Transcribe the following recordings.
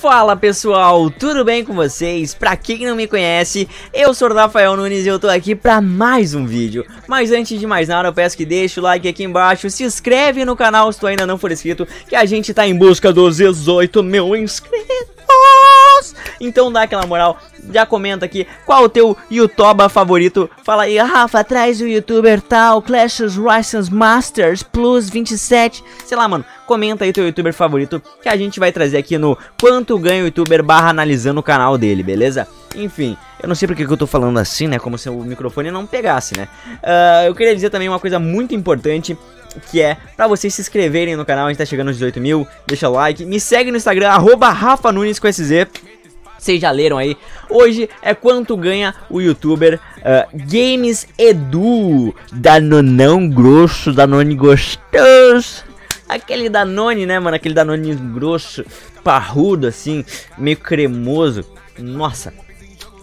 Fala pessoal, tudo bem com vocês? Pra quem não me conhece, eu sou o Rafael Nunes e eu tô aqui pra mais um vídeo Mas antes de mais nada eu peço que deixe o like aqui embaixo, se inscreve no canal se tu ainda não for inscrito Que a gente tá em busca dos 18 mil inscritos então dá aquela moral, já comenta aqui qual o teu youtuber favorito. Fala aí, Rafa, traz o youtuber tal, Clash of License Masters Plus 27. Sei lá, mano, comenta aí teu youtuber favorito que a gente vai trazer aqui no Quanto Ganha o Youtuber barra analisando o canal dele, beleza? Enfim, eu não sei porque que eu tô falando assim, né? Como se o microfone não pegasse, né? Uh, eu queria dizer também uma coisa muito importante que é para vocês se inscreverem no canal, a gente tá chegando aos 18 mil, deixa o like, me segue no Instagram, arroba Rafa Nunes com SZ, vocês já leram aí. Hoje é quanto ganha o youtuber uh, Games Edu, Danonão grosso, Danone gostoso. Aquele Danone, né, mano? Aquele Danone grosso, parrudo assim, meio cremoso. Nossa,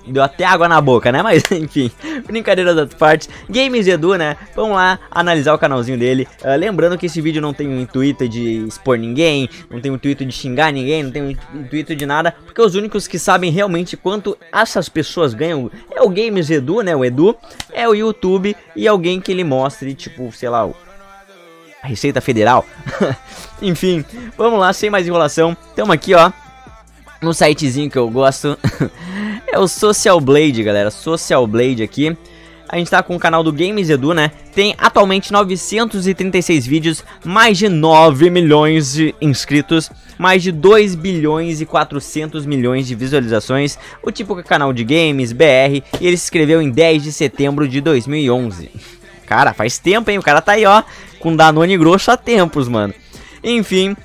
Deu até água na boca, né? Mas enfim, brincadeira das partes. Games Edu, né? Vamos lá analisar o canalzinho dele. Uh, lembrando que esse vídeo não tem o intuito de expor ninguém, não tem o intuito de xingar ninguém, não tem o intuito de nada, porque os únicos que sabem realmente quanto essas pessoas ganham é o Games Edu, né? O Edu, é o YouTube e alguém que ele mostre, tipo, sei lá, a Receita Federal. Enfim, vamos lá, sem mais enrolação. Tamo aqui, ó, no sitezinho que eu gosto. é o Social Blade, galera. Social Blade aqui. A gente tá com o canal do Games Edu, né? Tem atualmente 936 vídeos, mais de 9 milhões de inscritos, mais de 2 bilhões e 400 milhões de visualizações. O tipo é canal de games, BR, e ele se inscreveu em 10 de setembro de 2011. Cara, faz tempo, hein? O cara tá aí, ó, com Danone grosso há tempos, mano. Enfim,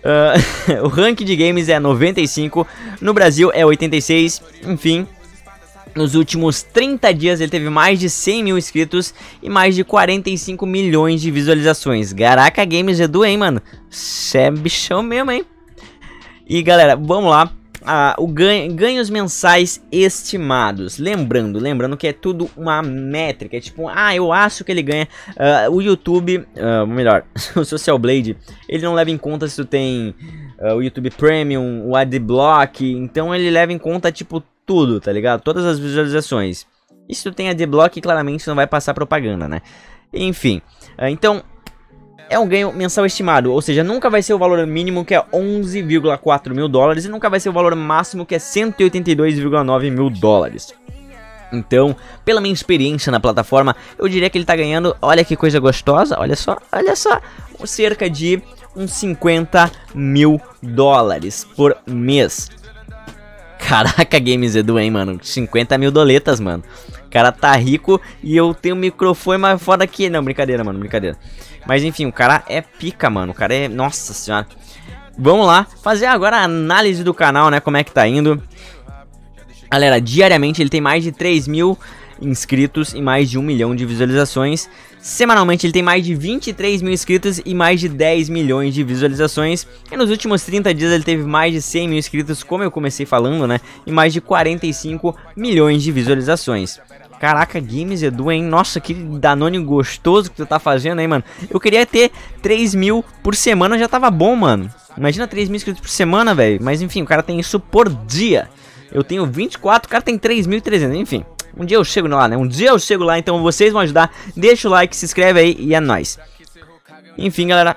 Uh, o ranking de games é 95, no Brasil é 86, enfim. Nos últimos 30 dias ele teve mais de 100 mil inscritos e mais de 45 milhões de visualizações. Caraca, Games Edu, hein, mano? Cê é bichão mesmo, hein? E galera, vamos lá ah, o ganho, ganhos mensais estimados. Lembrando, lembrando que é tudo uma métrica. É tipo, ah, eu acho que ele ganha. Uh, o YouTube, uh, melhor, o Social Blade, ele não leva em conta se tu tem uh, o YouTube Premium, o Adblock. Então ele leva em conta, tipo, tudo, tá ligado? Todas as visualizações. E se tu tem Adblock, claramente não vai passar propaganda, né? Enfim, então é um ganho mensal estimado, ou seja, nunca vai ser o valor mínimo que é 11,4 mil dólares e nunca vai ser o valor máximo que é 182,9 mil dólares. Então, pela minha experiência na plataforma, eu diria que ele tá ganhando, olha que coisa gostosa, olha só, olha só, cerca de uns 50 mil dólares por mês. Caraca, Games Edu, hein, mano, 50 mil doletas, mano. O cara tá rico e eu tenho um microfone mais foda que... Não, brincadeira, mano, brincadeira. Mas enfim, o cara é pica, mano. O cara é. Nossa senhora. Vamos lá, fazer agora a análise do canal, né? Como é que tá indo. Galera, diariamente ele tem mais de 3 mil inscritos e mais de 1 milhão de visualizações. Semanalmente ele tem mais de 23 mil inscritos e mais de 10 milhões de visualizações. E nos últimos 30 dias ele teve mais de 100 mil inscritos, como eu comecei falando, né? E mais de 45 milhões de visualizações. Caraca, Games Edu, hein? Nossa, que Danone gostoso que tu tá fazendo aí, mano. Eu queria ter 3 mil por semana, já tava bom, mano. Imagina 3 mil inscritos por semana, velho. Mas enfim, o cara tem isso por dia. Eu tenho 24, o cara tem 3.300, enfim. Um dia eu chego lá, né? Um dia eu chego lá, então vocês vão ajudar. Deixa o like, se inscreve aí e é nóis. Enfim, galera,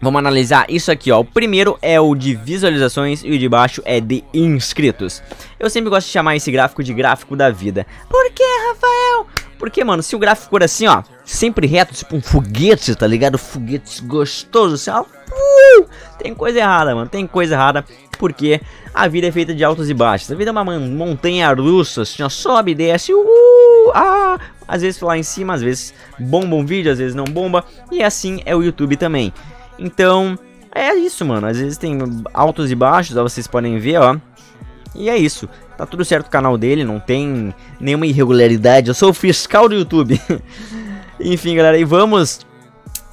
Vamos analisar isso aqui, ó. O primeiro é o de visualizações e o de baixo é de inscritos. Eu sempre gosto de chamar esse gráfico de gráfico da vida. Por que, Rafael? Porque, mano, se o gráfico for assim, ó, sempre reto, tipo um foguete, tá ligado? Foguete gostoso, assim, ó. Tem coisa errada, mano, tem coisa errada. Porque a vida é feita de altos e baixos. A vida é uma montanha russa, assim, ó, sobe e desce, uh, ah, às vezes lá em cima, às vezes bomba um vídeo, às vezes não bomba. E assim é o YouTube também. Então, é isso, mano. Às vezes tem altos e baixos, ó, vocês podem ver, ó. E é isso. Tá tudo certo o canal dele, não tem nenhuma irregularidade. Eu sou o fiscal do YouTube. Enfim, galera, e vamos,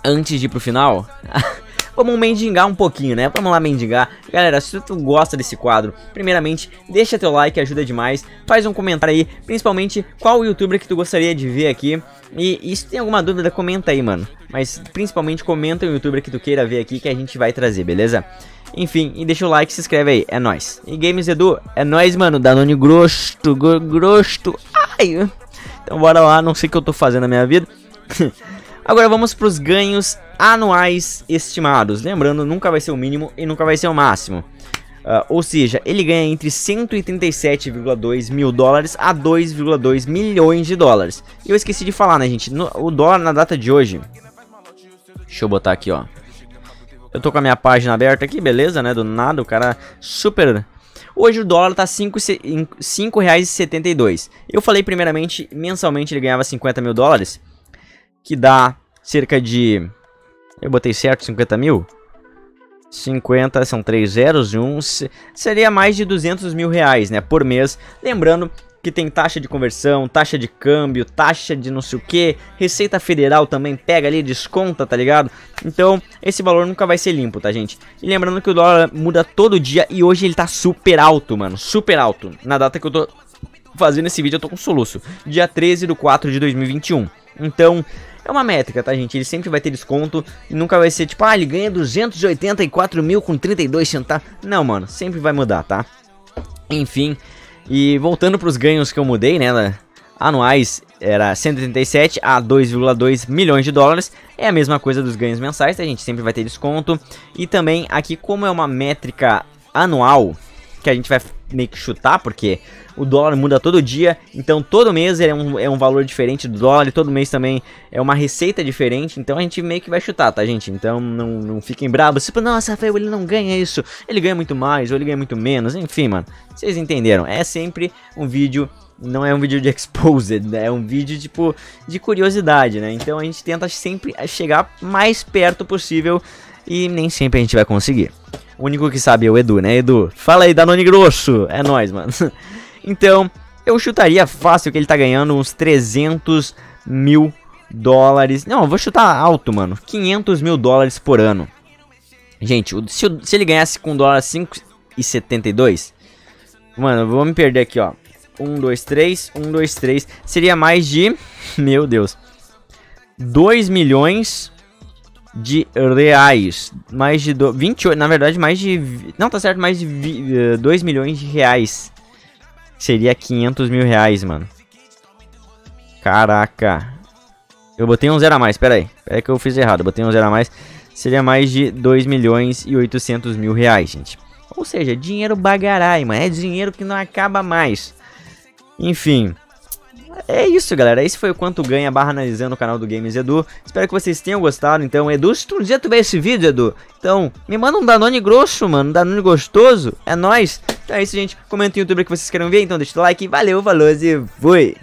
antes de ir pro final, vamos mendigar um pouquinho, né? Vamos lá mendigar. Galera, se tu gosta desse quadro, primeiramente, deixa teu like, ajuda demais. Faz um comentário aí, principalmente qual youtuber que tu gostaria de ver aqui. E, e se tem alguma dúvida, comenta aí, mano. Mas principalmente comenta o youtuber que tu queira ver aqui que a gente vai trazer, beleza? Enfim, e deixa o like, se inscreve aí, é nóis. E Games Edu, é nóis, mano, Danone Grosto, Grosto, ai... Então bora lá, não sei o que eu tô fazendo na minha vida. Agora vamos para os ganhos anuais estimados. Lembrando, nunca vai ser o mínimo e nunca vai ser o máximo. Uh, ou seja, ele ganha entre 137,2 mil dólares a 2,2 milhões de dólares. E eu esqueci de falar, né, gente? No, o dólar na data de hoje. Deixa eu botar aqui, ó. Eu tô com a minha página aberta aqui, beleza, né? Do nada, o cara super Hoje o dólar tá R$ 5,72. Eu falei primeiramente, mensalmente ele ganhava 50 mil dólares, que dá cerca de... Eu botei certo, 50 mil? 50, são 3 zeros e 1, seria mais de 200 mil reais, né, por mês. Lembrando que tem taxa de conversão, taxa de câmbio, taxa de não sei o que, Receita Federal também pega ali, desconta, tá ligado? Então, esse valor nunca vai ser limpo, tá, gente? E lembrando que o dólar muda todo dia e hoje ele tá super alto, mano, super alto. Na data que eu tô fazendo esse vídeo, eu tô com soluço. Dia 13 do 4 de 2021. Então, é uma métrica, tá, gente? Ele sempre vai ter desconto e nunca vai ser tipo, ah, ele ganha 284 mil com 32 centavos. Não, mano, sempre vai mudar, tá? Enfim, e voltando para os ganhos que eu mudei, né? Anuais era 137 a 2,2 milhões de dólares. É a mesma coisa dos ganhos mensais, a gente sempre vai ter desconto. E também aqui, como é uma métrica anual, que a gente vai meio que chutar, porque o dólar muda todo dia, então todo mês é um, é um valor diferente do dólar, e todo mês também é uma receita diferente, então a gente meio que vai chutar, tá, gente? Então não, não fiquem bravos, tipo, nossa, Rafael, ele não ganha isso, ele ganha muito mais, ou ele ganha muito menos, enfim, mano, vocês entenderam, é sempre um vídeo não é um vídeo de exposed, né? é um vídeo tipo de curiosidade, né? Então a gente tenta sempre chegar mais perto possível e nem sempre a gente vai conseguir. O único que sabe é o Edu, né, Edu? Fala aí, Danone Grosso! É nóis, mano. Então, eu chutaria fácil que ele tá ganhando uns 300 mil dólares. Não, eu vou chutar alto, mano. 500 mil dólares por ano. Gente, se, se ele ganhasse com dólar 5,72, mano, vou me perder aqui, ó. 1, 2, 3, 1, 2, 3. Seria mais de. Meu Deus. 2 milhões de reais. Mais de do, 28, na verdade, mais de. Não, tá certo, mais de uh, eh, 2 milhões de reais. Seria 500 mil reais, mano. Caraca. Eu botei um zero a mais, pera aí. Pera aí que eu fiz errado, eu botei um zero a mais. Seria mais de 2 milhões e 800 mil reais, gente. Ou seja, dinheiro bagarai, mano. É dinheiro que não acaba mais. Enfim. É isso, galera. Esse foi o quanto ganha barra analisando o canal do Games Edu. Espero que vocês tenham gostado. Então, Edu, se tu um dia tu ver esse vídeo, Edu, então me manda um Danone grosso, mano. Um Danone gostoso. É nóis. Então é isso, gente. Comenta no YouTube que vocês querem ver. Então deixa o like. Valeu, valeu e fui.